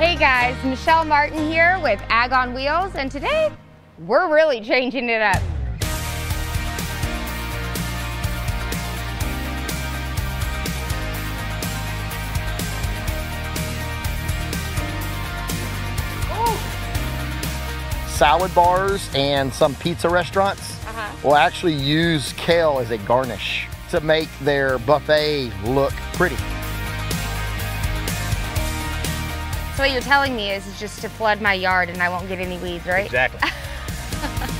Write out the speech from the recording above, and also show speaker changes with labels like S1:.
S1: Hey guys, Michelle Martin here with Ag on Wheels, and today we're really changing it up.
S2: salad bars and some pizza restaurants
S1: Uh-huh.
S2: will actually use kale as a garnish to make their buffet look pretty.
S1: what you're telling me is, is just to flood my yard and I won't get any weeds, right?
S2: Exactly.